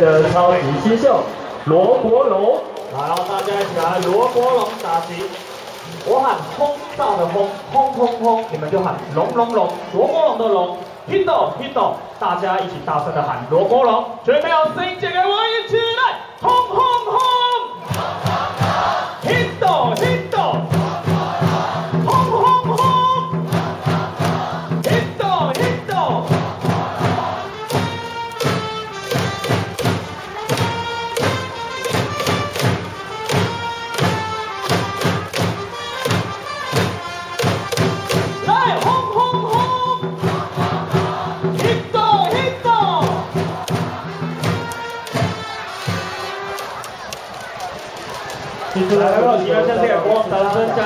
的超级新秀罗国龙，来，然后大家一起来罗国龙打击。我喊轰炸的轰，轰轰轰，你们就喊龙龙龙，罗国龙的龙，hito hito，大家一起大声的喊罗国龙，准备好声音借给我一起来，让我们现在给我掌声加。